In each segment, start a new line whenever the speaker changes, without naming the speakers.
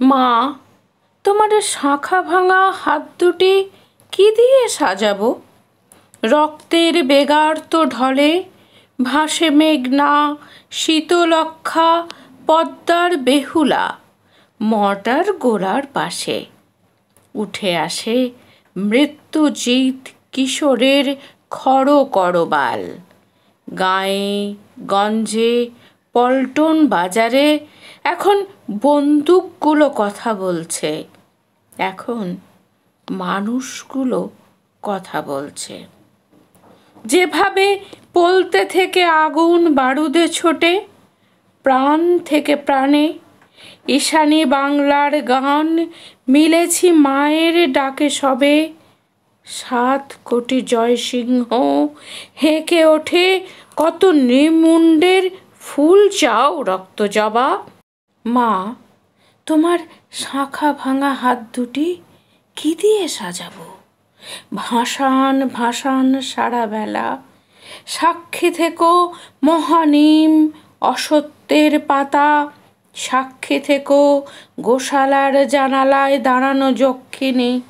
মা তোমার শাখা ভাঙা হাত দুটি কি দিয়ে সাজাবো? রক্তের বেগার তো ঢলে, ভাসে মেঘনা শীতলক্ষা পদ্মার বেহুলা মটার গোড়ার পাশে। উঠে আসে মৃত্যুজিৎ কিশোরের খড় করবাল গায়ে, গঞ্জে, পল্টন বাজারে এখন বন্দুকগুলো কথা বলছে। এখন মানুষগুলো কথা বলছে। যেভাবে পলতে থেকে আগুন বারুদে ছোটে, প্রাণ থেকে প্রাণে ঈশানী বাংলার গান মিলেছি মায়ের ডাকে সবে। সাত কোটি জয়সিংহ হেঁকে ওঠে, কত নিমুন্ডের ফুল চাও রক্ত জবা। মা, তোমার শাঁখা ভাঙা হাত দুটি কি দিয়ে সাজাবো? ভাসান ভাসান সারা বেলা। সাক্ষী থেকো মহানিম অসত্যের পাতা। সাক্ষী থেকো গোশালার জানালায় দাঁড়ানো যক্ষিণী।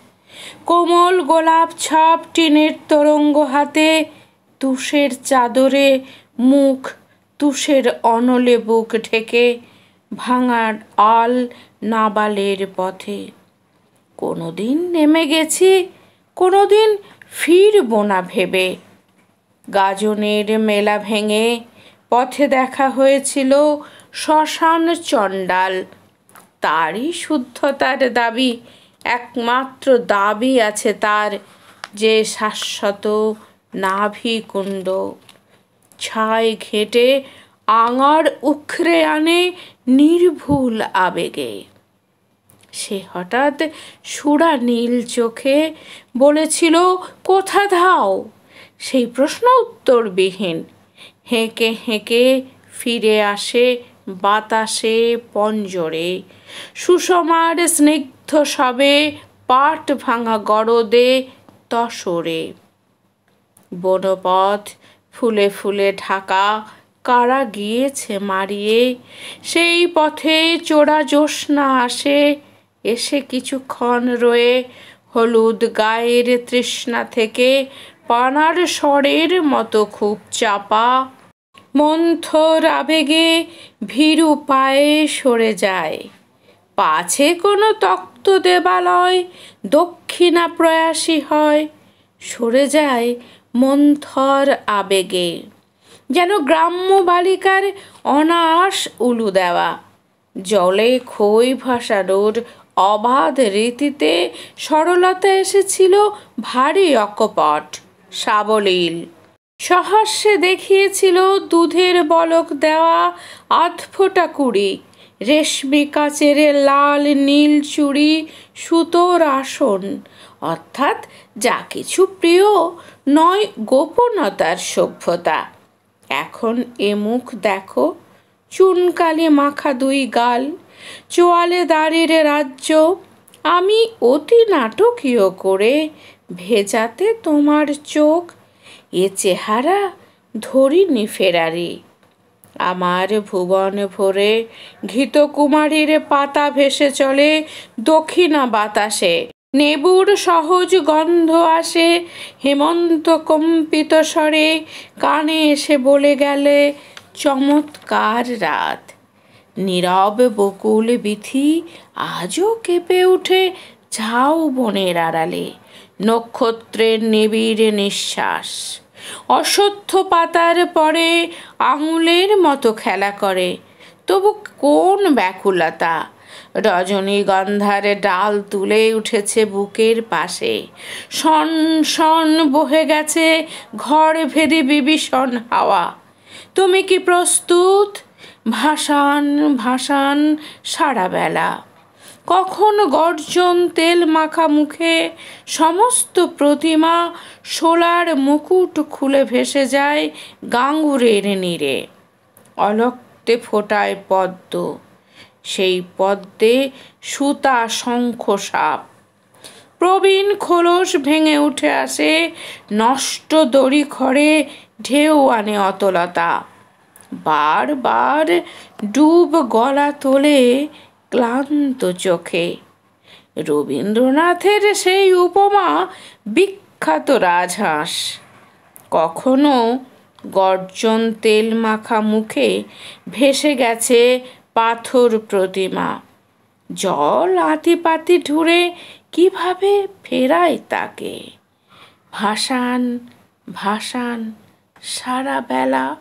কোমল গোলাপ ছাপ টিনের তরঙ্গ হাতে তুষের চাদরে মুখ তুষের অনলে বুক ঢেকে। ভাঙার আল নাবালের পথে। কোনোদিন নেমে গেছি, কোনোদিন ফিরব না ভেবে। গাজনের মেলা ভেঙে পথে দেখা হয়েছিল শ্মশান চণ্ডাল। তারই শুদ্ধতার দাবি, একমাত্র দাবি আছে তার, যে শাশ্বত নাভিকুণ্ড। ছাই ঘেঁটে আঙার উখরে আনে নির্ভুল আবেগে। সে হঠাৎ সুরা নীল চোখে বলেছিল, কোথা ধাও? সেই প্রশ্ন উত্তরবিহীন। হেঁকে হেঁকে ফিরে আসে বাতাসে পঞ্জরে সুষমার স্নিগ্ধ সবে পাট ভাঙা গরদে তসরে। বনপথ ফুলে ফুলে ঢাকা কারা গিয়েছে মারিয়ে? সেই পথে চোরা জ্যোৎস্না আসে, এসে কিছুক্ষণ রয়ে হলুদ গায়ের তৃষ্ণা থেকে পানার স্বরের মতো খুব চাপা। মন্থর আবেগে ভীরু পায়ে সরে যায়। পাছে কোনো তক্ত দেবালয়, দক্ষিণা প্রয়াসী হয়। সরে যায় মন্থর আবেগে। যেন বালিকার অনাস উলু দেওয়া। জলে খই ভাসানোর অবাধ রীতিতে সরলতা এসেছিল ভারী অকপট, সাবলীল। সহাস্যে দেখিয়েছিল দুধের বলক দেওয়া আধফোটা কুড়ি, রেশমি কাচের লাল নীল চুড়ি সুতোর আসন। অর্থাৎ যা কিছু প্রিয়, নয় গোপনতার সভ্যতা। এখন এ মুখ দেখো। চুনকালে মাখা দুই গাল, চোয়ালে দাঁড়িয়ে রাজ্য। আমি অতি নাটকীয় করে ভেজাতে তোমার চোখ, এ চেহারা ধরিনি ফেরারি। আমার ভুবন ভরে ঘিতকুমারীর পাতা ভেসে চলে দক্ষিণা বাতাসে। নেবুর সহজ গন্ধ আসে, হেমন্ত কম্পিত স্বরে কানে এসে বলে গেলে, চমৎকার রাত। নীরব বকুল বিথি আজও কেঁপে উঠে ঝাউ বনের আড়ালে। নক্ষত্রের নিবিড় নিঃশ্বাস। অসত্য পাতার পরে আঙুলের মতো খেলা করে। তবু কোন ব্যাকুলতা? রজনীগন্ধার ডাল তুলে উঠেছে বুকের পাশে। সন সন বহে গেছে ঘর ভেদি বিভীষণ হাওয়া। তুমি কি প্রস্তুত? ভাসান ভাসান সারাবেলা কখন গর্জন তেল মাখা মুখে? সমস্ত প্রতিমা সোলার মুকুট খুলে ভেসে যায় গাঙ্গুরের নীরে। অলক্তে ফোটায় পদ্ম। সেই পদ্মে সুতা শঙ্খ সাপ। প্রবীণ খোলস ভেঙে উঠে আসে, নষ্ট দড়ি খড়ে ঢেউ আনে অতলতা। বারবার ডুব গলা তোলে ক্লান্ত চোখে। রবীন্দ্রনাথের সেই উপমা বিখ্যাত রাজহাঁস। কখনো গর্জন তেল মাখা মুখে ভেসে গেছে পাথর প্রতিমা। জল আতিপাতি ঢুড়ে কীভাবে ফেরায় তাকে? ভাসান ভাসান সারা বেলা